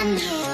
I know